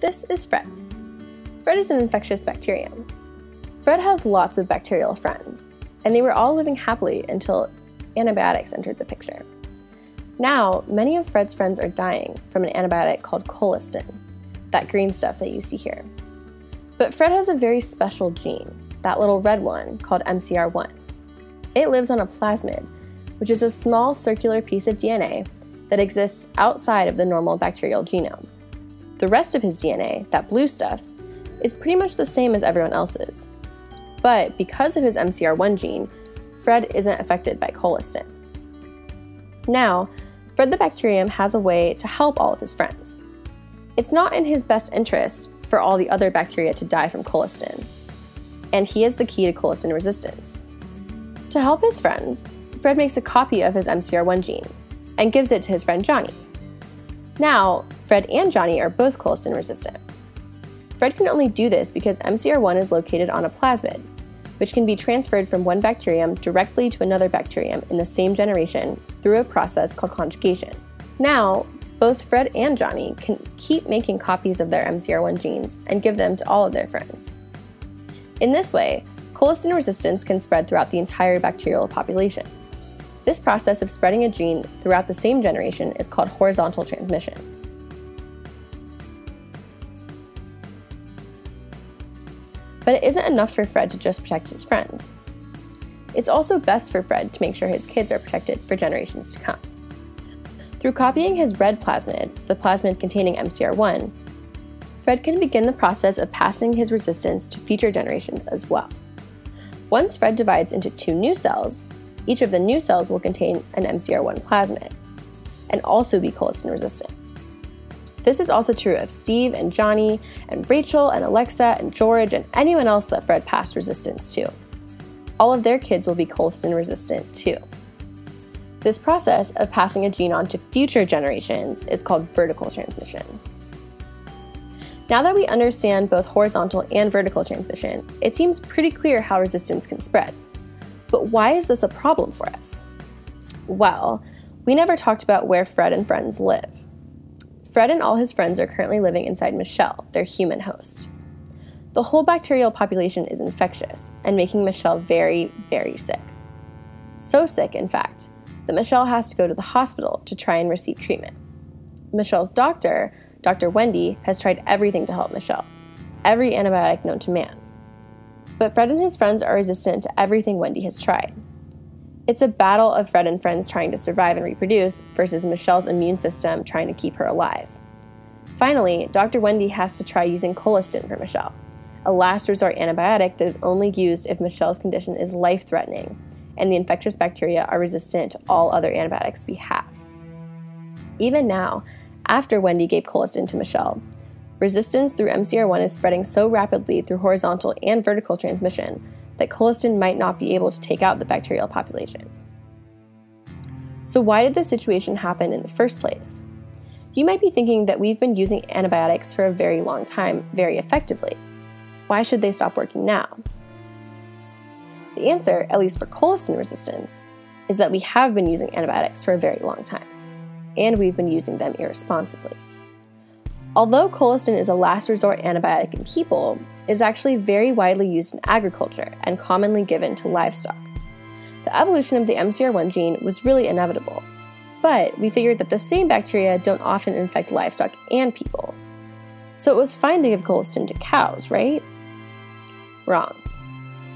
This is Fred. Fred is an infectious bacterium. Fred has lots of bacterial friends, and they were all living happily until antibiotics entered the picture. Now, many of Fred's friends are dying from an antibiotic called colistin, that green stuff that you see here. But Fred has a very special gene, that little red one called MCR1. It lives on a plasmid, which is a small circular piece of DNA that exists outside of the normal bacterial genome. The rest of his DNA, that blue stuff, is pretty much the same as everyone else's. But because of his MCR1 gene, Fred isn't affected by colistin. Now, Fred the bacterium has a way to help all of his friends. It's not in his best interest for all the other bacteria to die from colistin, and he is the key to colistin resistance. To help his friends, Fred makes a copy of his MCR1 gene and gives it to his friend Johnny. Now, Fred and Johnny are both colistin resistant. Fred can only do this because MCR1 is located on a plasmid, which can be transferred from one bacterium directly to another bacterium in the same generation through a process called conjugation. Now, both Fred and Johnny can keep making copies of their MCR1 genes and give them to all of their friends. In this way, colistin resistance can spread throughout the entire bacterial population. This process of spreading a gene throughout the same generation is called horizontal transmission. But it isn't enough for Fred to just protect his friends. It's also best for Fred to make sure his kids are protected for generations to come. Through copying his red plasmid, the plasmid containing MCR1, Fred can begin the process of passing his resistance to future generations as well. Once Fred divides into two new cells, each of the new cells will contain an MCR1 plasmid and also be colistin resistant. This is also true of Steve and Johnny and Rachel and Alexa and George and anyone else that Fred passed resistance to. All of their kids will be colistin resistant too. This process of passing a gene on to future generations is called vertical transmission. Now that we understand both horizontal and vertical transmission, it seems pretty clear how resistance can spread. But why is this a problem for us? Well, we never talked about where Fred and friends live. Fred and all his friends are currently living inside Michelle, their human host. The whole bacterial population is infectious and making Michelle very, very sick. So sick, in fact, that Michelle has to go to the hospital to try and receive treatment. Michelle's doctor, Dr. Wendy, has tried everything to help Michelle, every antibiotic known to man. But Fred and his friends are resistant to everything Wendy has tried. It's a battle of Fred and friends trying to survive and reproduce versus Michelle's immune system trying to keep her alive. Finally, Dr. Wendy has to try using colistin for Michelle, a last resort antibiotic that is only used if Michelle's condition is life threatening and the infectious bacteria are resistant to all other antibiotics we have. Even now, after Wendy gave colistin to Michelle, resistance through MCR1 is spreading so rapidly through horizontal and vertical transmission that colistin might not be able to take out the bacterial population. So, why did this situation happen in the first place? You might be thinking that we've been using antibiotics for a very long time very effectively. Why should they stop working now? The answer, at least for colistin resistance, is that we have been using antibiotics for a very long time, and we've been using them irresponsibly. Although colistin is a last resort antibiotic in people, it is actually very widely used in agriculture and commonly given to livestock. The evolution of the MCR1 gene was really inevitable, but we figured that the same bacteria don't often infect livestock and people. So it was fine to give colistin to cows, right? Wrong.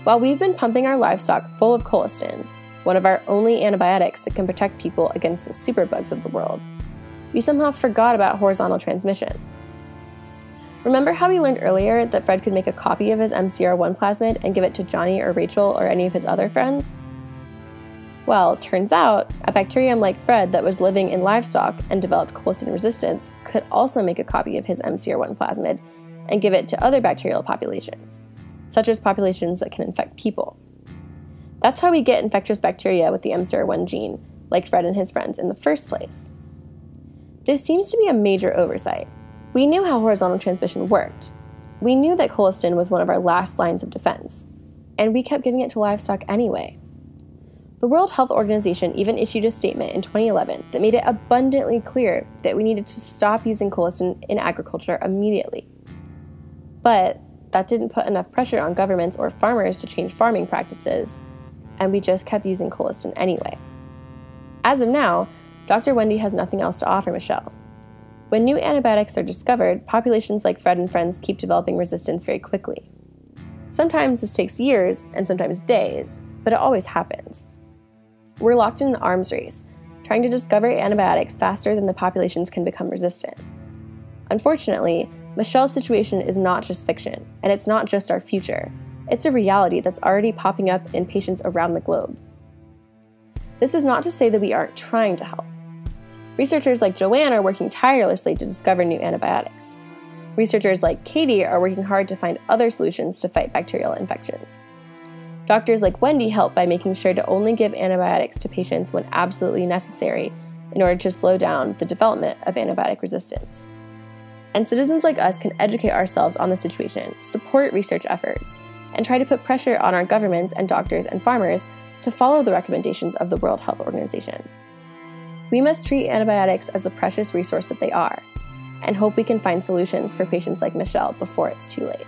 While we've been pumping our livestock full of colistin, one of our only antibiotics that can protect people against the superbugs of the world, we somehow forgot about horizontal transmission. Remember how we learned earlier that Fred could make a copy of his MCR1 plasmid and give it to Johnny or Rachel or any of his other friends? Well, turns out, a bacterium like Fred that was living in livestock and developed colistin resistance could also make a copy of his MCR1 plasmid and give it to other bacterial populations, such as populations that can infect people. That's how we get infectious bacteria with the MCR1 gene, like Fred and his friends in the first place. This seems to be a major oversight. We knew how horizontal transmission worked. We knew that colistin was one of our last lines of defense, and we kept giving it to livestock anyway. The World Health Organization even issued a statement in 2011 that made it abundantly clear that we needed to stop using colistin in agriculture immediately. But that didn't put enough pressure on governments or farmers to change farming practices, and we just kept using colistin anyway. As of now, Dr. Wendy has nothing else to offer Michelle. When new antibiotics are discovered, populations like Fred and friends keep developing resistance very quickly. Sometimes this takes years and sometimes days, but it always happens. We're locked in an arms race, trying to discover antibiotics faster than the populations can become resistant. Unfortunately, Michelle's situation is not just fiction, and it's not just our future. It's a reality that's already popping up in patients around the globe. This is not to say that we aren't trying to help. Researchers like Joanne are working tirelessly to discover new antibiotics. Researchers like Katie are working hard to find other solutions to fight bacterial infections. Doctors like Wendy help by making sure to only give antibiotics to patients when absolutely necessary in order to slow down the development of antibiotic resistance. And citizens like us can educate ourselves on the situation, support research efforts, and try to put pressure on our governments and doctors and farmers to follow the recommendations of the World Health Organization. We must treat antibiotics as the precious resource that they are and hope we can find solutions for patients like Michelle before it's too late.